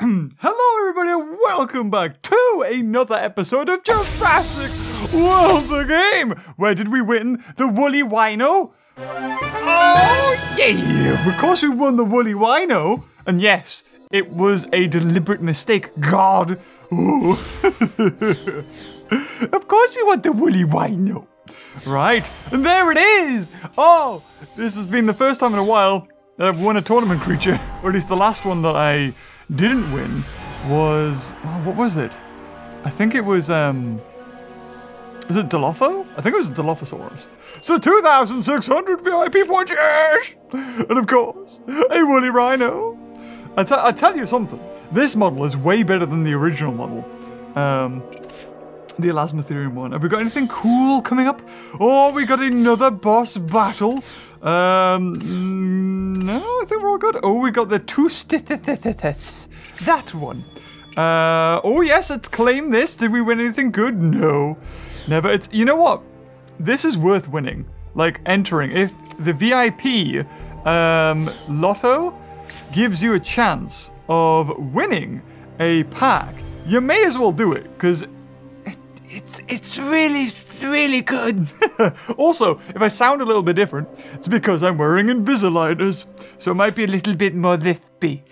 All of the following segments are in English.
Hello, everybody, and welcome back to another episode of Jurassic World the Game. Where did we win? The Woolly Wino? Oh, yeah! Of course, we won the Woolly Wino. And yes, it was a deliberate mistake. God. Of course, we want the Woolly Wino. Right, and there it is. Oh, this has been the first time in a while that I've won a tournament creature, or at least the last one that I didn't win was oh, what was it? I think it was um was it Dilopho? I think it was Dilophosaurus. So 2,600 VIP points, yes! And of course, a woolly rhino. I, I tell you something, this model is way better than the original model. Um, the Elasmotherium one. Have we got anything cool coming up? Oh, we got another boss battle. Um, mm, no, I think we're all good. Oh, we got the two stithithithiths. That one. Uh, oh yes, let's claim this. Did we win anything good? No. Never. It's, you know what? This is worth winning. Like, entering. If the VIP, um, lotto gives you a chance of winning a pack, you may as well do it, because it's it's really really good. also, if I sound a little bit different, it's because I'm wearing Invisaligners, so it might be a little bit more lispy.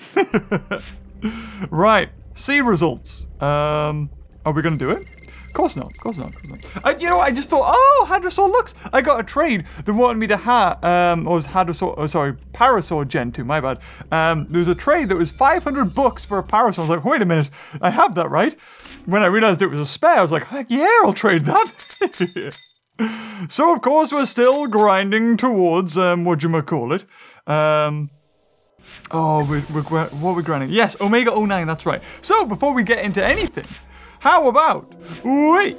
right, see results. Um, are we gonna do it? Of course not. Of course not. Of course not. I, you know, I just thought, oh, Hadrosaur looks. I got a trade that wanted me to have, um, or was Hadrosaur, oh, sorry, Parasaur Gen 2, my bad. Um, there was a trade that was 500 bucks for a Parasaur. I was like, wait a minute, I have that, right? When I realized it was a spare, I was like, heck yeah, I'll trade that. so, of course, we're still grinding towards, um, what you might call it. Um, oh, we're, we're, what are we grinding? Yes, Omega 09, that's right. So, before we get into anything, how about we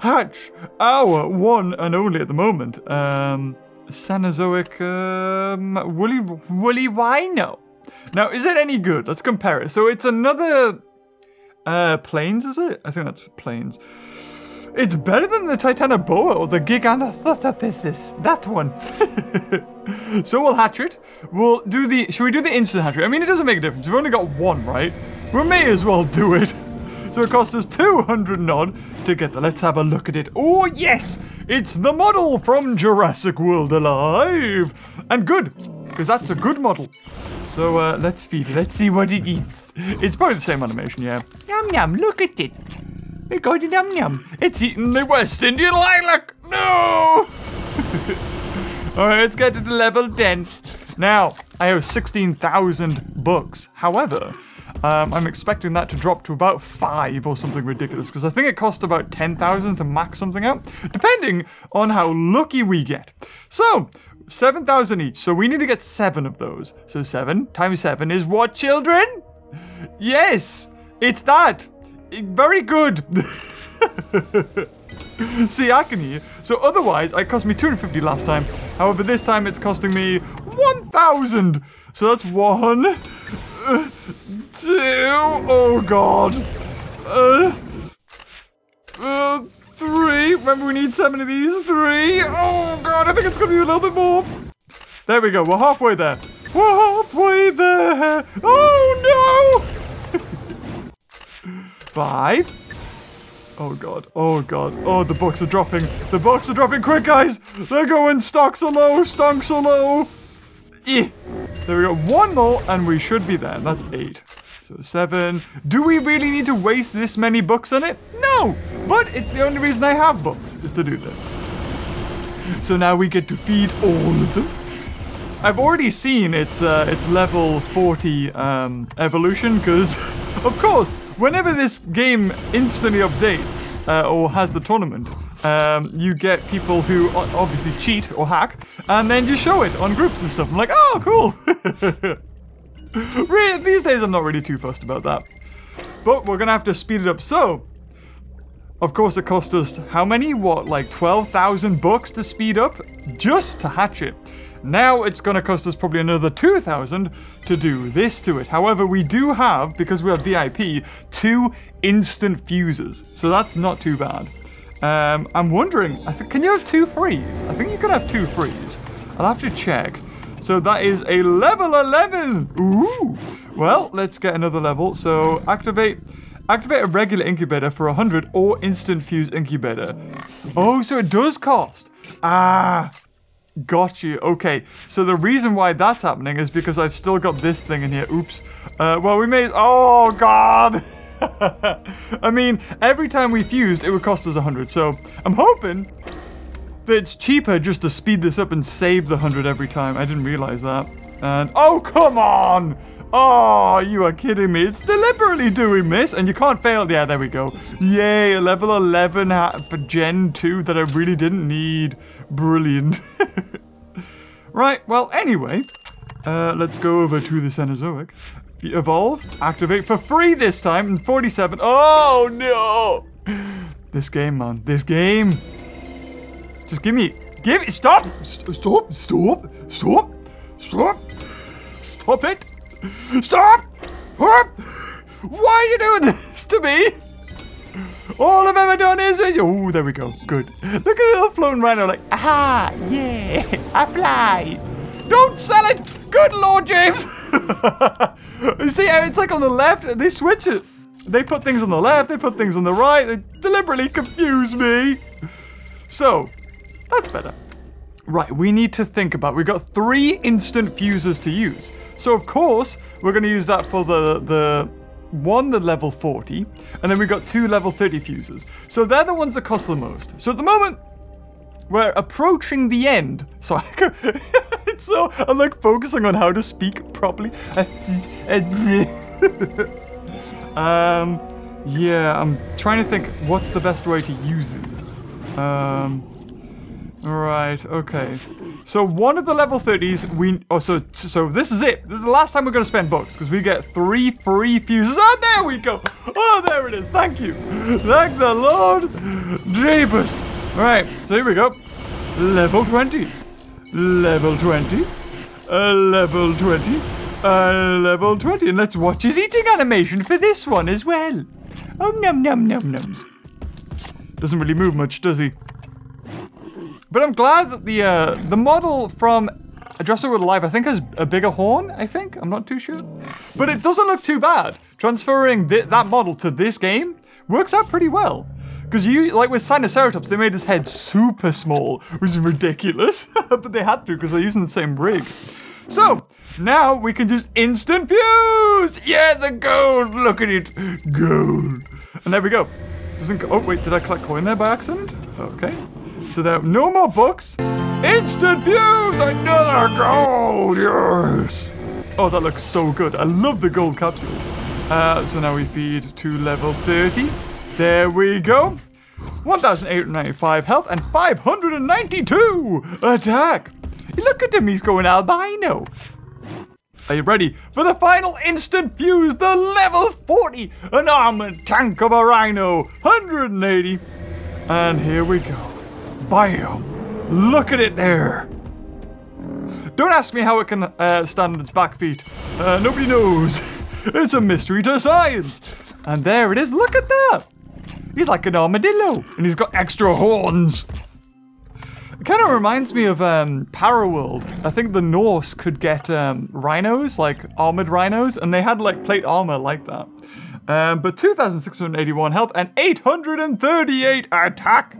hatch our one and only at the moment, um, Cenozoic um, woolly woolly rhino? Now, is it any good? Let's compare it. So it's another uh, planes, is it? I think that's planes. It's better than the Titanoboa or the Gigantopithecus. That one. so we'll hatch it. We'll do the. Should we do the instant hatchery? I mean, it doesn't make a difference. We've only got one, right? We may as well do it. So it cost us 200 nod to get there. Let's have a look at it. Oh, yes! It's the model from Jurassic World Alive! And good, because that's a good model. So uh, let's feed it. Let's see what it eats. It's probably the same animation, yeah. Yum yum, look at it. Got it yum yum. It's eating the West Indian lilac. No! Alright, let's get to the level 10. Now, I have 16,000 books. However, um, I'm expecting that to drop to about 5 or something ridiculous, because I think it costs about 10,000 to max something out, depending on how lucky we get. So, 7,000 each, so we need to get 7 of those. So 7 times 7 is what, children? Yes, it's that. Very good. See, I can hear. So otherwise, it cost me 250 last time. However, this time it's costing me 1,000. So that's one, two, oh god, uh, uh, three. Remember, we need seven of these. Three. Oh god, I think it's gonna be a little bit more. There we go. We're halfway there. We're halfway there. Oh no! Five. Oh god, oh god, oh the books are dropping. The books are dropping quick guys! They're going stocks are low, stonks are low! Eh. There we go, one more and we should be there. That's eight. So seven. Do we really need to waste this many books on it? No! But it's the only reason I have books, is to do this. So now we get to feed all of them. I've already seen its uh, its level 40 um, evolution because, of course, whenever this game instantly updates uh, or has the tournament, um, you get people who obviously cheat or hack, and then you show it on groups and stuff. I'm like, oh, cool. really, these days I'm not really too fussed about that. But we're gonna have to speed it up. So, of course, it cost us how many? What, like 12,000 bucks to speed up just to hatch it. Now it's to cost us probably another 2,000 to do this to it. However, we do have, because we have VIP, two instant fuses. So that's not too bad. Um, I'm wondering, can you have two freeze? I think you can have two freeze. I'll have to check. So that is a level 11. Ooh. Well, let's get another level. So activate activate a regular incubator for 100 or instant fuse incubator. Oh, so it does cost. Ah, Got you. Okay, so the reason why that's happening is because I've still got this thing in here. Oops. Uh, well, we made... Oh, God! I mean, every time we fused, it would cost us 100. So I'm hoping that it's cheaper just to speed this up and save the 100 every time. I didn't realize that. And... Oh, come on! Oh, you are kidding me. It's deliberately doing this, and you can't fail. Yeah, there we go. Yay, level 11 for Gen 2 that I really didn't need. Brilliant. right, well, anyway, uh, let's go over to the Cenozoic. Evolve, activate for free this time, and 47. Oh, no! This game, man. This game. Just give me... Give it... Stop! St stop! Stop! Stop! Stop! Stop it! Stop! stop. Why are you doing this to me? All I've ever done is... Oh, there we go. Good. Look at the little floating rhino like, aha, yeah, I fly. Don't sell it! Good Lord, James! you see, it's like on the left, they switch it. They put things on the left, they put things on the right, they deliberately confuse me. So, that's better. Right, we need to think about, we've got three instant fuses to use. So of course, we're going to use that for the, the one, the level 40, and then we've got two level 30 fuses. So they're the ones that cost the most. So at the moment, we're approaching the end. So I it's so, I'm like focusing on how to speak properly. um, yeah, I'm trying to think what's the best way to use these. Um, Right, okay. So one of the level 30s, we... Oh, so so this is it. This is the last time we're going to spend books, because we get three free fuses. Oh, there we go. Oh, there it is. Thank you. Thank the Lord. Jabus. All right, so here we go. Level 20. Level 20. Uh, level 20. Uh, level 20. And let's watch his eating animation for this one as well. Oh, num num num nums. Doesn't really move much, does he? But I'm glad that the uh, the model from Jurassic World Alive, I think, has a bigger horn, I think. I'm not too sure. But it doesn't look too bad. Transferring th that model to this game works out pretty well. Because you, like with Sinoceratops, they made his head super small, which is ridiculous. but they had to because they're using the same rig. So, now we can just instant fuse! Yeah, the gold! Look at it! Gold! And there we go. Doesn't go oh, wait, did I collect coin there by accident? Okay. So there no more books. Instant fuse! Another gold! Yes! Oh, that looks so good. I love the gold capsules. Uh, so now we feed to level 30. There we go. 1,895 health and 592 attack. Look at him, he's going albino. Are you ready for the final instant fuse, the level 40, an armored tank of a rhino, 180. And here we go. Bam! Look at it there! Don't ask me how it can uh, stand on its back feet. Uh, nobody knows. It's a mystery to science. And there it is. Look at that. He's like an armadillo. And he's got extra horns. It kind of reminds me of um, Paraworld. I think the Norse could get um, rhinos, like armored rhinos, and they had like plate armor like that. Um, but 2,681 health and 838 attack.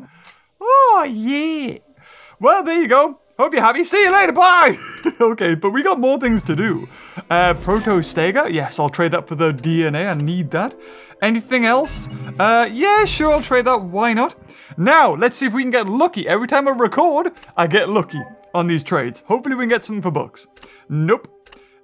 Oh, yeah. Well, there you go. Hope you're happy. See you later. Bye. okay, but we got more things to do. Uh, Protostega. Yes, I'll trade that for the DNA. I need that. Anything else? Uh, yeah, sure, I'll trade that. Why not? Now, let's see if we can get lucky. Every time I record, I get lucky on these trades. Hopefully we can get something for books. Nope.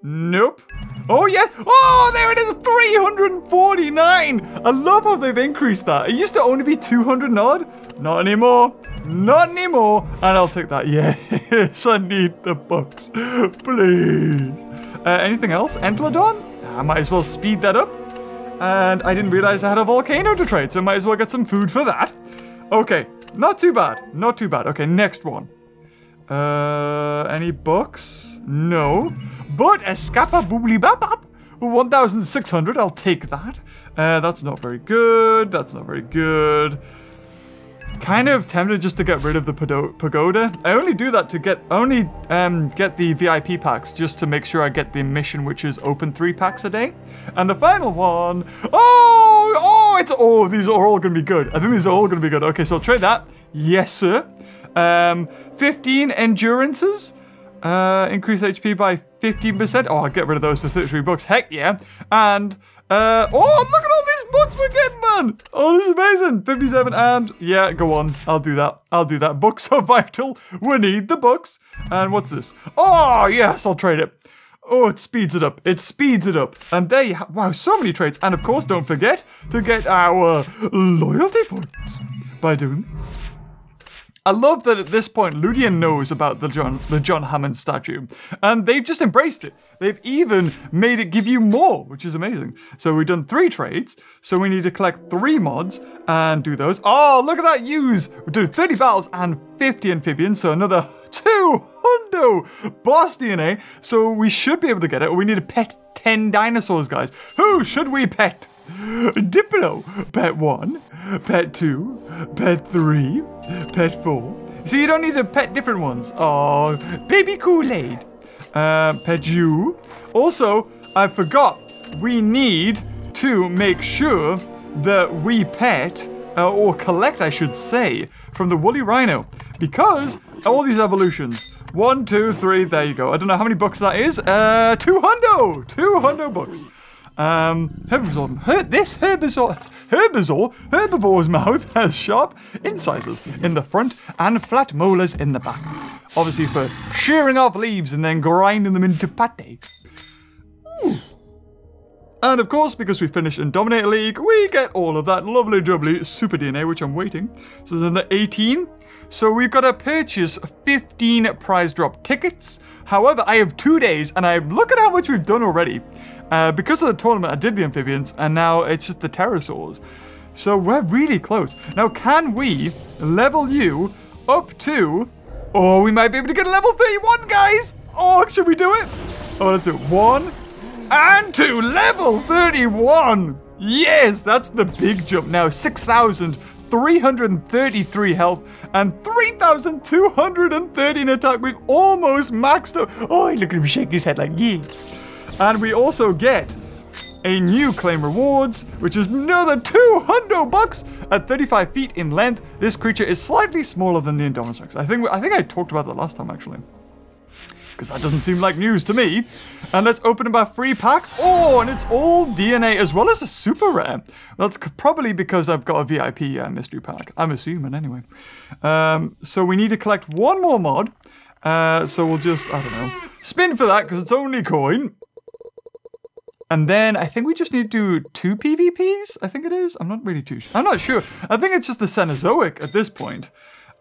Nope. Oh, yeah. Oh, there it is. 349. I love how they've increased that. It used to only be 200 odd. Not anymore. Not anymore. And I'll take that. Yes, I need the books. Please. Uh, anything else? Entelodon? I might as well speed that up. And I didn't realize I had a volcano to trade, so I might as well get some food for that. Okay, not too bad. Not too bad. Okay, next one. Uh, any books? No. But Escapa Boobly Bap 1,600, I'll take that. Uh, that's not very good. That's not very good. kind of tempted just to get rid of the pagoda. I only do that to get only um, get the VIP packs just to make sure I get the mission, which is open three packs a day. And the final one, oh, oh, it's oh, these are all gonna be good. I think these are all gonna be good. Okay, so I'll trade that. Yes, sir. Um, 15 endurances. Uh, increase HP by 15%. Oh, I'll get rid of those for 33 bucks. Heck yeah. And, uh, oh, look at all these books we're getting, man. Oh, this is amazing. 57 and, yeah, go on. I'll do that. I'll do that. Books are vital. We need the books. And what's this? Oh, yes, I'll trade it. Oh, it speeds it up. It speeds it up. And there you have, wow, so many trades. And of course, don't forget to get our loyalty points by doing this. I love that at this point Ludian knows about the John the John Hammond statue, and they've just embraced it. They've even made it give you more, which is amazing. So we've done three trades, so we need to collect three mods and do those. Oh, look at that use! We do 30 battles and 50 amphibians, so another two hundo boss DNA. So we should be able to get it. We need to pet 10 dinosaurs, guys. Who should we pet? Diplo, pet 1, pet 2, pet 3, pet 4. So you don't need to pet different ones. Oh, baby Kool-Aid. Uh, pet you. Also, I forgot, we need to make sure that we pet, uh, or collect, I should say, from the Woolly Rhino. Because all these evolutions, one, two, three, there you go. I don't know how many books that is. Uh, two hundo! Two hundo books. Um, herbivore. Her this herbivore, herbivore, herbivore's mouth has sharp incisors in the front and flat molars in the back. Obviously for shearing off leaves and then grinding them into pate. And of course, because we finished in Dominator League, we get all of that lovely jubbly Super DNA, which I'm waiting. So there's under 18. So we've got to purchase 15 prize drop tickets. However, I have two days, and I look at how much we've done already. Uh, because of the tournament, I did the amphibians, and now it's just the pterosaurs. So we're really close. Now, can we level you up to... Oh, we might be able to get level 31, guys! Oh, should we do it? Oh, let's do it. One and two. Level 31! Yes, that's the big jump now. 6,333 health and 3,230 in attack. We've almost maxed out. Oh, look at him shake his head like, yeah. And we also get a new claim rewards, which is another 200 bucks at 35 feet in length. This creature is slightly smaller than the Indominus I think I think I talked about that last time actually. Because that doesn't seem like news to me. And let's open up our free pack. Oh, and it's all DNA as well as a super rare. That's probably because I've got a VIP uh, mystery pack. I'm assuming anyway. Um, so we need to collect one more mod. Uh, so we'll just, I don't know, spin for that because it's only coin. And then I think we just need to do two PvPs. I think it is. I'm not really too sure. I'm not sure. I think it's just the Cenozoic at this point.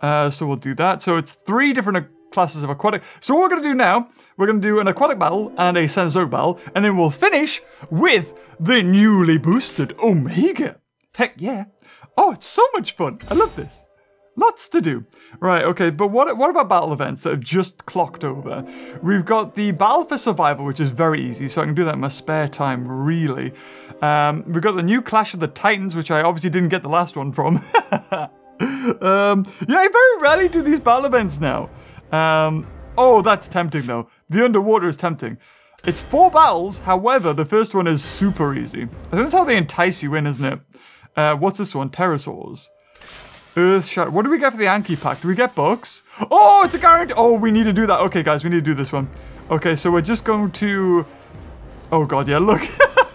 Uh, so we'll do that. So it's three different classes of aquatic. So what we're going to do now, we're going to do an aquatic battle and a Cenozoic battle. And then we'll finish with the newly boosted Omega. Heck yeah. Oh, it's so much fun. I love this. Lots to do. Right, okay, but what, what about battle events that have just clocked over? We've got the Battle for Survival, which is very easy, so I can do that in my spare time, really. Um, we've got the new Clash of the Titans, which I obviously didn't get the last one from. um, yeah, I very rarely do these battle events now. Um, oh, that's tempting, though. The underwater is tempting. It's four battles, however, the first one is super easy. I think that's how they entice you in, isn't it? Uh, what's this one? Pterosaurs. Earth Shatter. What do we get for the Anki pack? Do we get books? Oh, it's a guarantee. Oh, we need to do that. Okay, guys, we need to do this one. Okay, so we're just going to... Oh, God, yeah, look.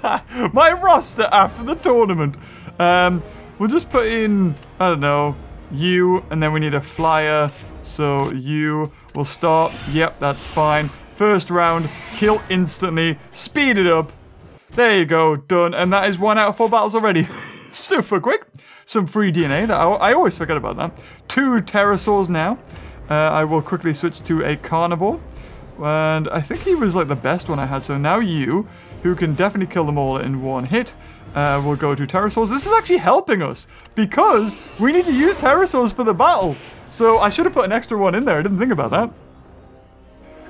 My roster after the tournament. Um, we'll just put in, I don't know, you, and then we need a flyer. So you will start. Yep, that's fine. First round, kill instantly, speed it up. There you go, done. And that is one out of four battles already. Super quick some free DNA. That I, I always forget about that. Two pterosaurs now. Uh, I will quickly switch to a carnivore. And I think he was like the best one I had. So now you, who can definitely kill them all in one hit, uh, will go to pterosaurs. This is actually helping us because we need to use pterosaurs for the battle. So I should have put an extra one in there. I didn't think about that.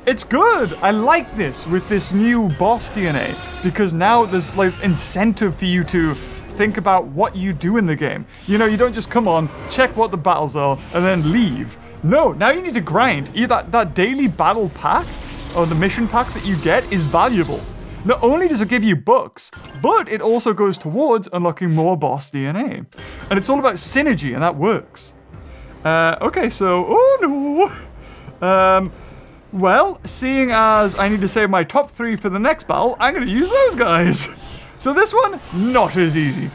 It's good. I like this with this new boss DNA because now there's like incentive for you to think about what you do in the game. You know, you don't just come on, check what the battles are, and then leave. No, now you need to grind. That, that daily battle pack or the mission pack that you get is valuable. Not only does it give you books, but it also goes towards unlocking more boss DNA. And it's all about synergy, and that works. Uh, okay, so, oh no. Um, well, seeing as I need to save my top three for the next battle, I'm going to use those guys. So this one, not as easy.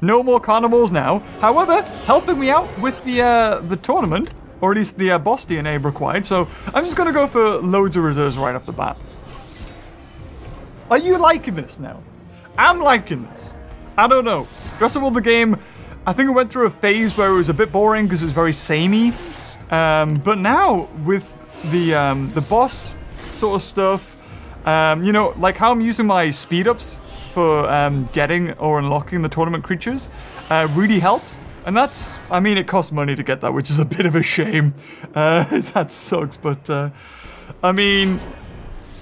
No more carnivores now. However, helping me out with the uh, the tournament, or at least the uh, boss DNA required, so I'm just going to go for loads of reserves right off the bat. Are you liking this now? I'm liking this. I don't know. Rest of all the game, I think it went through a phase where it was a bit boring because it was very samey. Um, but now, with the um, the boss sort of stuff, um, you know, like how I'm using my speed ups for um, getting or unlocking the tournament creatures, uh, really helps. And that's, I mean, it costs money to get that, which is a bit of a shame. Uh, that sucks, but uh, I mean,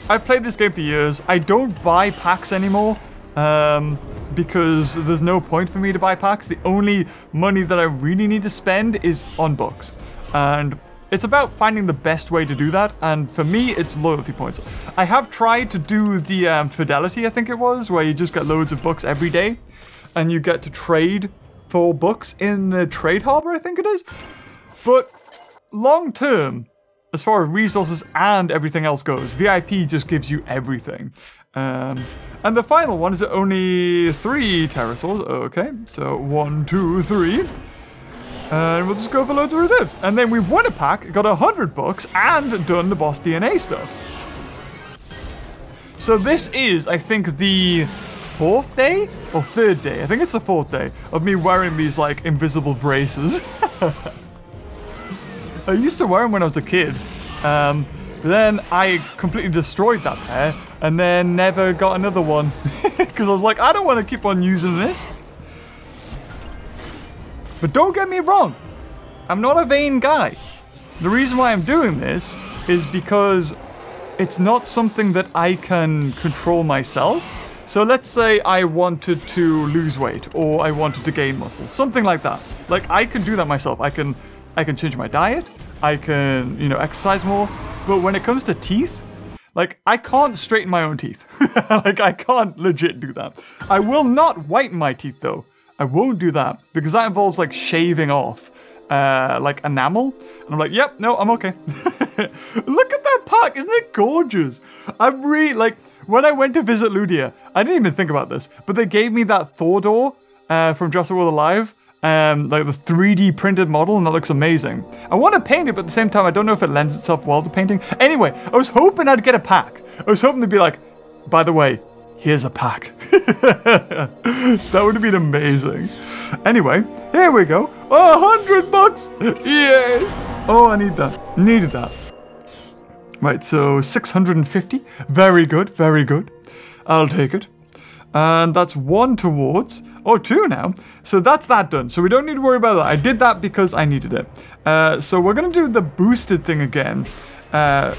I've played this game for years. I don't buy packs anymore um, because there's no point for me to buy packs. The only money that I really need to spend is on books. And it's about finding the best way to do that, and for me, it's loyalty points. I have tried to do the um, Fidelity, I think it was, where you just get loads of books every day, and you get to trade for books in the trade harbor, I think it is. But long term, as far as resources and everything else goes, VIP just gives you everything. Um, and the final one is only three pterosaurs. Okay, so one, two, three. And we'll just go for loads of reserves. And then we've won a pack, got a hundred bucks, and done the boss DNA stuff. So this is, I think, the fourth day or third day. I think it's the fourth day of me wearing these like invisible braces. I used to wear them when I was a kid. Um, but then I completely destroyed that pair and then never got another one because I was like, I don't want to keep on using this. But don't get me wrong, I'm not a vain guy. The reason why I'm doing this is because it's not something that I can control myself. So let's say I wanted to lose weight or I wanted to gain muscle, something like that. Like I can do that myself. I can I can change my diet, I can, you know, exercise more, but when it comes to teeth, like I can't straighten my own teeth. like I can't legit do that. I will not whiten my teeth though. I won't do that because that involves like shaving off uh, like enamel. And I'm like, yep, no, I'm okay. Look at that pack, isn't it gorgeous? I'm really like when I went to visit Ludia, I didn't even think about this, but they gave me that Thor door uh, from Jurassic World Alive. Um, like the 3D printed model, and that looks amazing. I want to paint it, but at the same time, I don't know if it lends itself well to painting. Anyway, I was hoping I'd get a pack. I was hoping to be like, by the way, here's a pack. that would have been amazing. Anyway, here we go. A hundred bucks! Yes! Oh, I need that. Needed that. Right, so 650. Very good, very good. I'll take it. And that's one towards, or two now. So that's that done. So we don't need to worry about that. I did that because I needed it. Uh, so we're going to do the boosted thing again. Uh,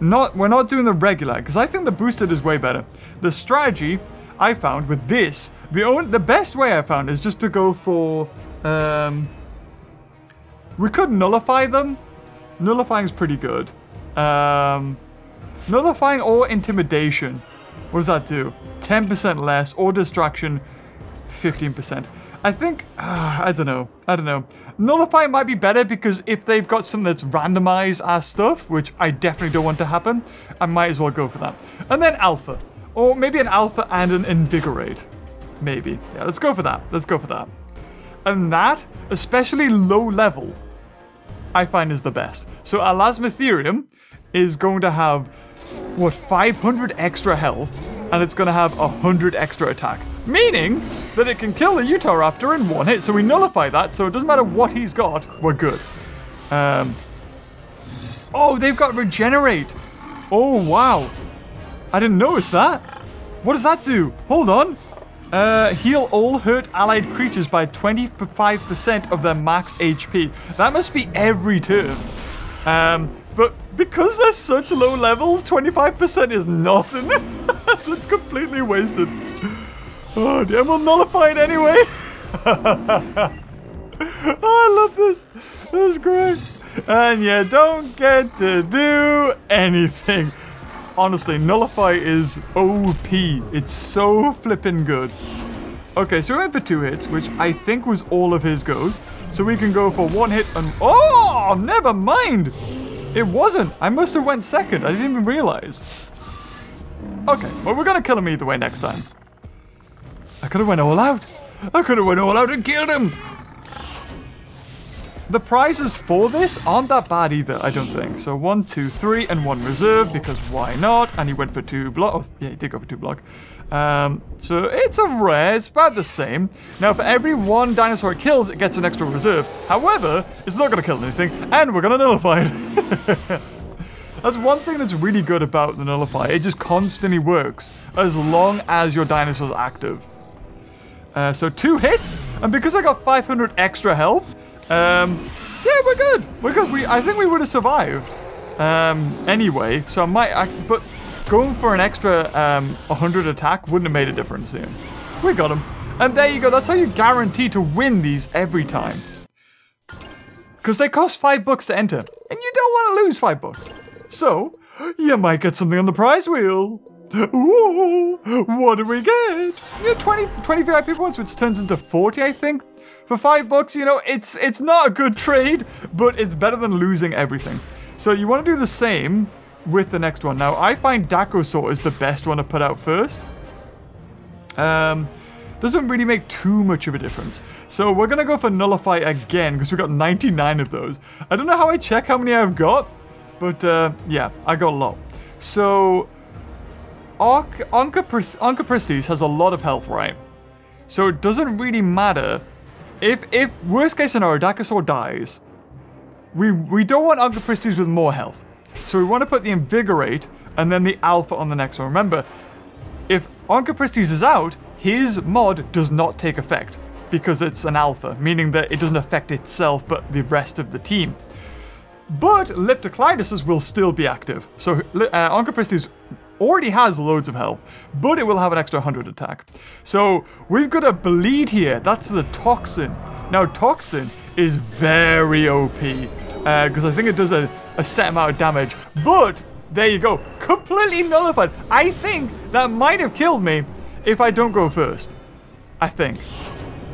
not We're not doing the regular, because I think the boosted is way better. The strategy I found with this, the only, the best way I found is just to go for, um, we could nullify them. Nullifying is pretty good. Um, nullifying or intimidation. What does that do? 10% less or distraction, 15%. I think, uh, I don't know, I don't know. Nullify might be better because if they've got something that's randomized as stuff, which I definitely don't want to happen, I might as well go for that. And then Alpha. Or maybe an Alpha and an Invigorate. Maybe. Yeah, let's go for that. Let's go for that. And that, especially low level, I find is the best. So Elasmotherium is going to have, what, 500 extra health, and it's going to have 100 extra attack. Meaning that it can kill the Utahraptor in one hit, so we nullify that, so it doesn't matter what he's got, we're good. Um, oh, they've got Regenerate. Oh, wow. I didn't notice that. What does that do? Hold on. Uh, heal all hurt allied creatures by 25% of their max HP. That must be every turn. Um, but because they're such low levels, 25% is nothing. so it's completely wasted. Oh, we'll nullify it anyway. oh, I love this. This is great. And you don't get to do anything. Honestly, Nullify is OP. It's so flippin' good. Okay, so we went for two hits, which I think was all of his goes. So we can go for one hit and... Oh, never mind. It wasn't. I must have went second. I didn't even realize. Okay, well, we're going to kill him either way next time. I could have went all out. I could have went all out and killed him. The prizes for this aren't that bad either, I don't think. So one, two, three, and one reserve, because why not? And he went for two block. Oh, yeah, he did go for two block. Um, so it's a rare, it's about the same. Now, for every one dinosaur it kills, it gets an extra reserve. However, it's not going to kill anything, and we're going to nullify it. That's one thing that's really good about the nullify. It just constantly works, as long as your dinosaur's active. Uh, so two hits, and because I got 500 extra health, um, yeah, we're good. We're good. We, I think we would have survived. Um, anyway, so I might, I, but going for an extra um, 100 attack wouldn't have made a difference here. We got him. And there you go. That's how you guarantee to win these every time. Because they cost five bucks to enter. And you don't want to lose five bucks. So, you might get something on the prize wheel. Ooh, what do we get? Yeah, 20, 20 VIP points, which turns into 40, I think. For five bucks, you know, it's it's not a good trade, but it's better than losing everything. So you want to do the same with the next one. Now, I find Dacosaur is the best one to put out first. Um, doesn't really make too much of a difference. So we're going to go for Nullify again, because we got 99 of those. I don't know how I check how many I've got, but uh, yeah, I got a lot. So, Onchopristis has a lot of health, right? So it doesn't really matter if, if worst case scenario, Dacosaur dies, we, we don't want Onchopristis with more health. So we want to put the Invigorate and then the Alpha on the next one. Remember, if Onchopristis is out, his mod does not take effect because it's an Alpha, meaning that it doesn't affect itself but the rest of the team. But Leptocleidus will still be active. So uh, Onchopristis already has loads of health, but it will have an extra 100 attack. So we've got a bleed here. That's the Toxin. Now, Toxin is very OP, because uh, I think it does a, a set amount of damage. But, there you go, completely nullified. I think that might have killed me if I don't go first. I think.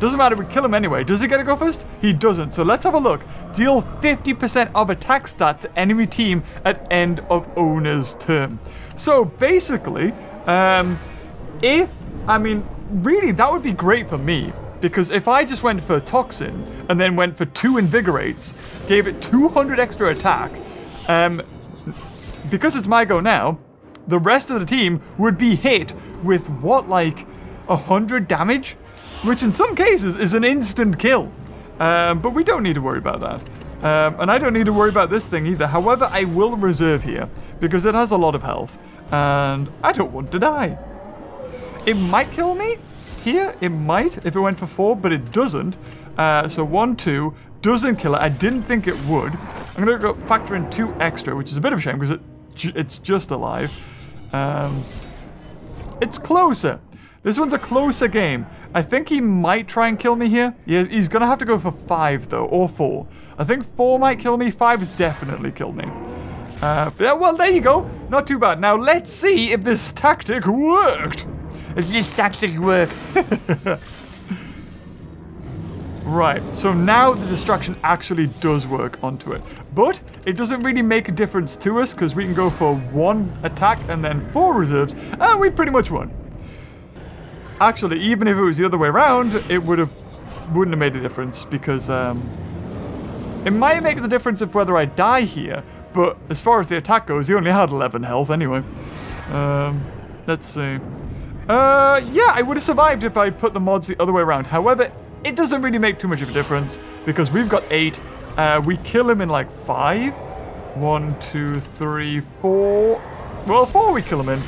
Doesn't matter, we kill him anyway. Does he get to go first? He doesn't. So let's have a look. Deal 50% of attack stat to enemy team at end of owner's turn. So basically, um, if, I mean, really that would be great for me. Because if I just went for Toxin and then went for two Invigorates, gave it 200 extra attack, um, because it's my go now, the rest of the team would be hit with what, like, 100 damage? Which in some cases is an instant kill. Um, but we don't need to worry about that. Um, and I don't need to worry about this thing either. However, I will reserve here because it has a lot of health. And I don't want to die. It might kill me here. It might if it went for four, but it doesn't. Uh, so one, two, doesn't kill it. I didn't think it would. I'm going to go factor in two extra, which is a bit of a shame because it, it's just alive. Um, it's closer. This one's a closer game. I think he might try and kill me here. He's gonna have to go for five though, or four. I think four might kill me. Five's definitely killed me. Uh, yeah, well, there you go. Not too bad. Now let's see if this tactic worked. If this tactic worked. right, so now the destruction actually does work onto it. But it doesn't really make a difference to us because we can go for one attack and then four reserves, and we pretty much won. Actually, even if it was the other way around, it would have wouldn't have made a difference because um, it might make the difference of whether I die here. But as far as the attack goes, he only had 11 health anyway. Um, let's see. Uh, yeah, I would have survived if I put the mods the other way around. However, it doesn't really make too much of a difference because we've got eight. Uh, we kill him in like five. One, two, three, four. Well, four we kill him in.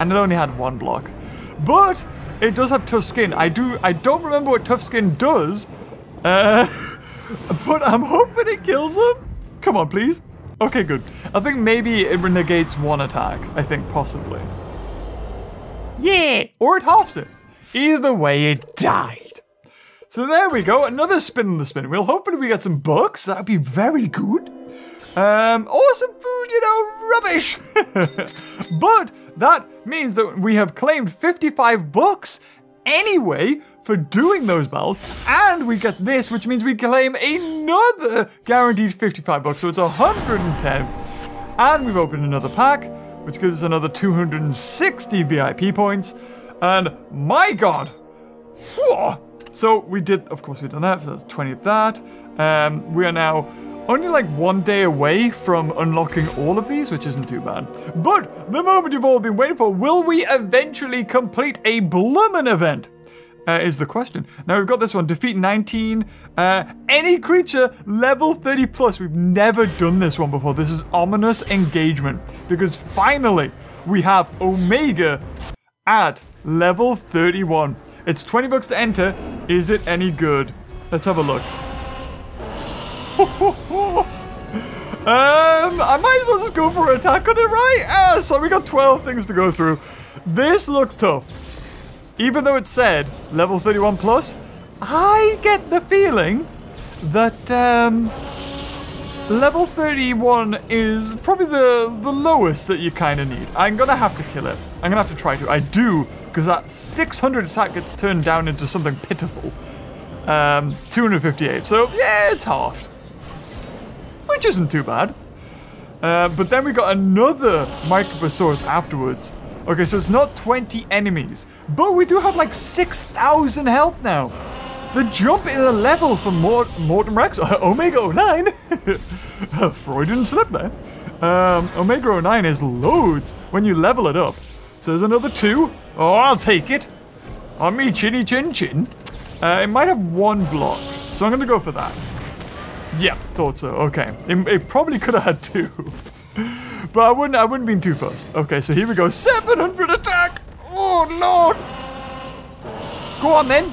And it only had one block. But it does have tough skin. I do. I don't remember what tough skin does. Uh, but I'm hoping it kills them. Come on, please. Okay, good. I think maybe it negates one attack. I think possibly. Yeah. Or it halves it. Either way, it died. So there we go, another spin on the spin wheel. Hopefully we get some bucks. That'd be very good. Um, or some food, rubbish. but that means that we have claimed 55 bucks anyway for doing those battles, and we get this, which means we claim another guaranteed 55 bucks, so it's 110. And we've opened another pack, which gives us another 260 VIP points. And my god! So we did, of course, we've done that, so that's 20 of that. Um, we are now only like one day away from unlocking all of these, which isn't too bad. But the moment you've all been waiting for, will we eventually complete a Bloomin' event? Uh, is the question. Now we've got this one, defeat 19, uh, any creature level 30 plus. We've never done this one before. This is ominous engagement because finally we have Omega at level 31. It's 20 bucks to enter. Is it any good? Let's have a look. Um, I might as well just go for an attack on it, right? Ah, so we got 12 things to go through. This looks tough. Even though it said level 31 plus, I get the feeling that um, level 31 is probably the, the lowest that you kind of need. I'm going to have to kill it. I'm going to have to try to. I do, because that 600 attack gets turned down into something pitiful. Um, 258. So, yeah, it's halved which isn't too bad. Uh, but then we got another Microbosaurus afterwards. Okay, so it's not 20 enemies, but we do have like 6,000 health now. The jump in a level for Mort Morton Rex, Omega 09, Freudian slip there. Um, Omega 09 is loads when you level it up. So there's another two. Oh, I'll take it. On me chinny chin chin. Uh, it might have one block, so I'm going to go for that. Yeah, thought so. Okay. It, it probably could have had two. but I wouldn't I wouldn't been too fast. Okay, so here we go. 700 attack! Oh lord! Go on then.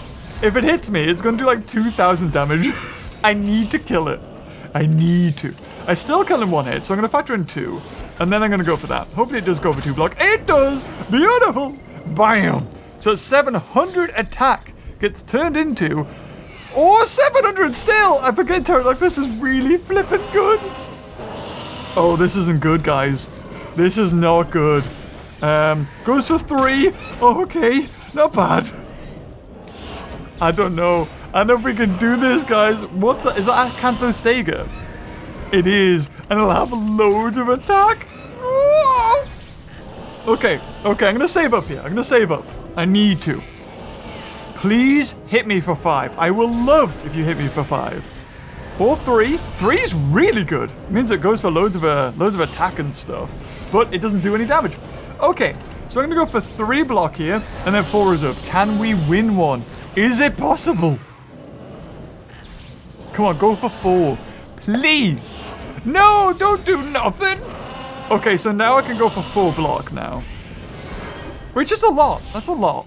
If it hits me, it's gonna do like 2,000 damage. I need to kill it. I need to. I still kill in one hit, so I'm gonna factor in two. And then I'm gonna go for that. Hopefully it does go for two block. It does! Beautiful! Bam! So 700 attack gets turned into Oh, 700 still! I forget to like this is really flipping good. Oh, this isn't good, guys. This is not good. Um, goes for three. Oh, okay, not bad. I don't know. I don't know if we can do this, guys. What's that? Is that Acanthostega? It is, and it'll have loads of attack. Okay, okay, I'm gonna save up here. I'm gonna save up. I need to. Please hit me for five. I will love if you hit me for five. Or three. Three is really good. It means it goes for loads of uh, loads of attack and stuff, but it doesn't do any damage. Okay, so I'm gonna go for three block here and then four reserve. Can we win one? Is it possible? Come on, go for four. Please. No, don't do nothing. Okay, so now I can go for four block now. Which is a lot. That's a lot.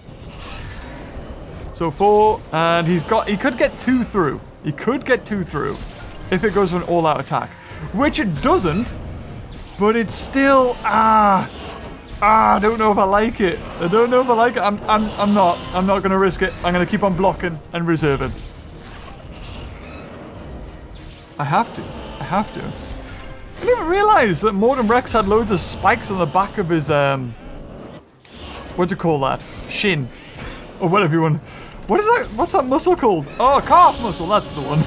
So four, and he's got, he could get two through. He could get two through if it goes for an all-out attack, which it doesn't, but it's still, ah, ah, I don't know if I like it. I don't know if I like it. I'm, I'm, I'm not. I'm not going to risk it. I'm going to keep on blocking and reserving. I have to. I have to. I didn't realize that Morton Rex had loads of spikes on the back of his, um, what do you call that? Shin. or whatever you want. What is that? What's that muscle called? Oh, calf muscle. That's the one.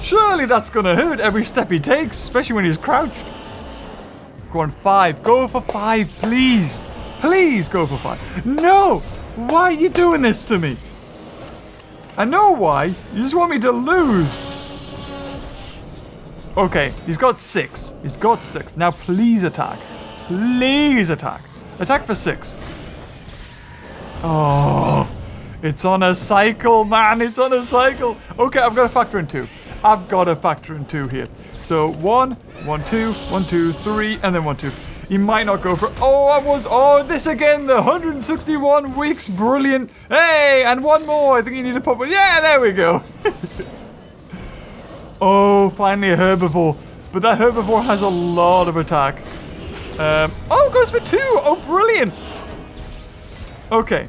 Surely that's gonna hurt every step he takes, especially when he's crouched. Go on, five. Go for five, please. Please go for five. No! Why are you doing this to me? I know why. You just want me to lose. Okay, he's got six. He's got six. Now please attack. Please attack. Attack for six. Oh, it's on a cycle, man. It's on a cycle. Okay, I've got to factor in two. I've got to factor in two here. So one, one, two, one, two, three, and then one, two. He might not go for. Oh, I was. Oh, this again. The 161 weeks. Brilliant. Hey, and one more. I think you need to pop it. Yeah, there we go. oh, finally a herbivore. But that herbivore has a lot of attack. Um, oh, goes for two. Oh, brilliant. Okay.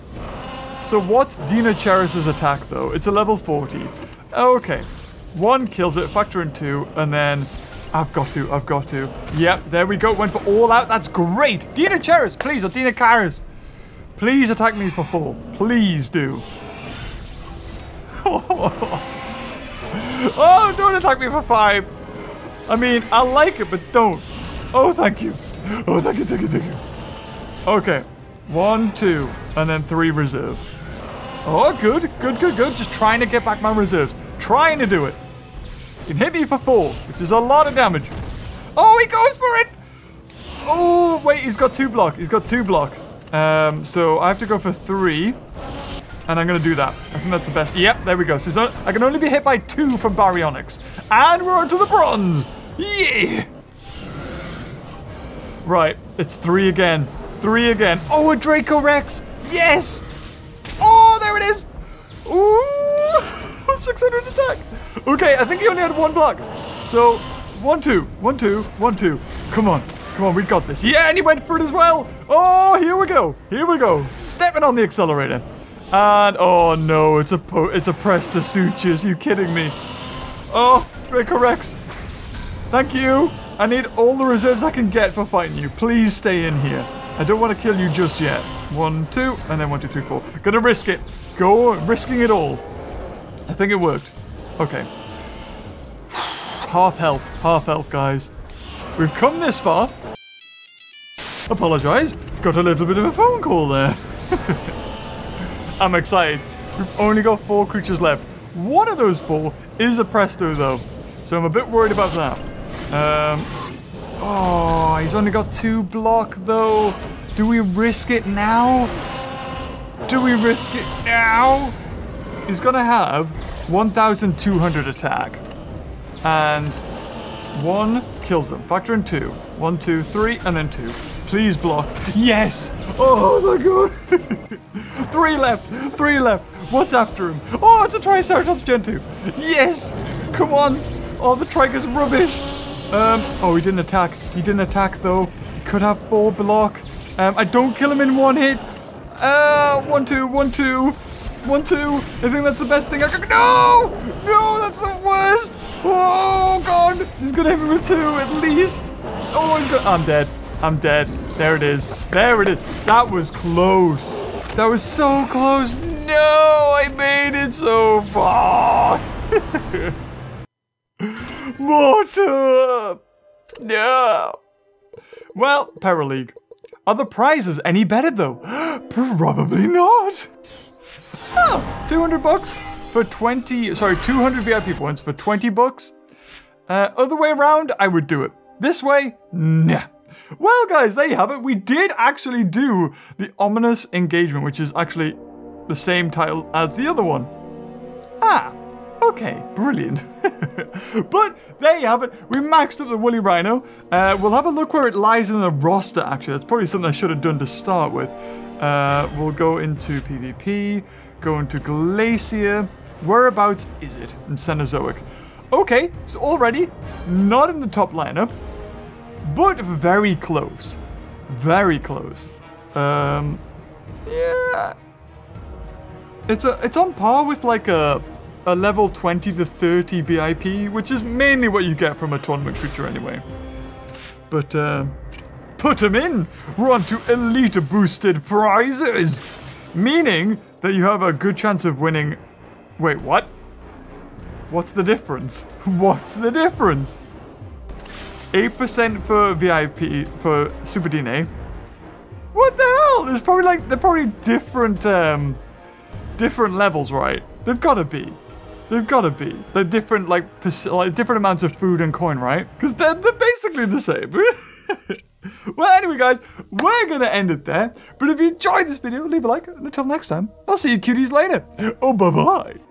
So what's Dina Cheris's attack, though? It's a level 40. Okay. One kills it, factor in two, and then... I've got to, I've got to. Yep, there we go. Went for all out. That's great. Dina Cheris, please, or Dina Karis. Please attack me for full. Please do. oh, don't attack me for five. I mean, I like it, but don't. Oh, thank you. Oh, thank you, thank you, thank you. Okay. One, two, and then three reserve. Oh, good, good, good, good. Just trying to get back my reserves. Trying to do it. He can hit me for four, which is a lot of damage. Oh, he goes for it! Oh, wait, he's got two block. He's got two block. Um, so I have to go for three. And I'm going to do that. I think that's the best. Yep, there we go. So I can only be hit by two from Baryonyx. And we're on to the bronze. Yeah! Right, it's three again. Three again. Oh, a Dracorex! Yes! Oh, there it is! Ooh! 600 attack! Okay, I think he only had one block. So, one, two, one, two, one, two. Come on. Come on, we got this. Yeah, and he went for it as well. Oh, here we go. Here we go. Stepping on the accelerator. And, oh no, it's a po it's a Prestosuchus. You kidding me? Oh, Dracorex. Thank you. I need all the reserves I can get for fighting you. Please stay in here. I don't want to kill you just yet. One, two, and then one, two, three, four. Gonna risk it. Go, risking it all. I think it worked. Okay. half health. Half health, guys. We've come this far. Apologize. Got a little bit of a phone call there. I'm excited. We've only got four creatures left. One of those four is a Presto, though. So I'm a bit worried about that. Um, oh, he's only got two block, though. Do we risk it now? Do we risk it now? He's to have 1,200 attack. And one kills him. Factor in two. One, two, three, and then two. Please block. Yes! Oh my god! Three left! Three left! What's after him? Oh, it's a Triceratops Gen 2! Yes! Come on! Oh, the trike rubbish! Um, oh, he didn't attack. He didn't attack, though. He could have four block. Um, I don't kill him in one hit. Uh, one, two, one, two. One, two. I think that's the best thing I can- No! No, that's the worst! Oh, God! He's gonna hit me with two, at least. Oh, he's gonna- I'm dead. I'm dead. There it is. There it is. That was close. That was so close. No, I made it so far. Water. Yeah. Well, Paraleague. Are the prizes any better though? Probably not. Oh, 200 bucks for 20, sorry, 200 VIP points for 20 bucks. Uh, other way around, I would do it. This way, nah. Well, guys, there you have it. We did actually do the ominous engagement, which is actually the same title as the other one. Ah, okay, brilliant. but there you have it. We maxed up the Woolly Rhino. Uh, we'll have a look where it lies in the roster, actually. That's probably something I should have done to start with. Uh, we'll go into PvP, go into Glacier. Whereabouts is it in Cenozoic? Okay, so already not in the top lineup but very close. Very close. Um, yeah. It's a it's on par with like a a level 20 to 30 VIP, which is mainly what you get from a tournament creature anyway. But uh, put them in. We're on to elite boosted prizes, meaning that you have a good chance of winning. Wait, what? What's the difference? What's the difference? 8% for VIP, for Super DNA. What the hell? There's probably like, they're probably different, um, different levels, right? They've got to be. They've got to be. They're different, like, like, different amounts of food and coin, right? Because they're, they're basically the same. well, anyway, guys, we're going to end it there. But if you enjoyed this video, leave a like. And until next time, I'll see you cuties later. Oh, bye-bye.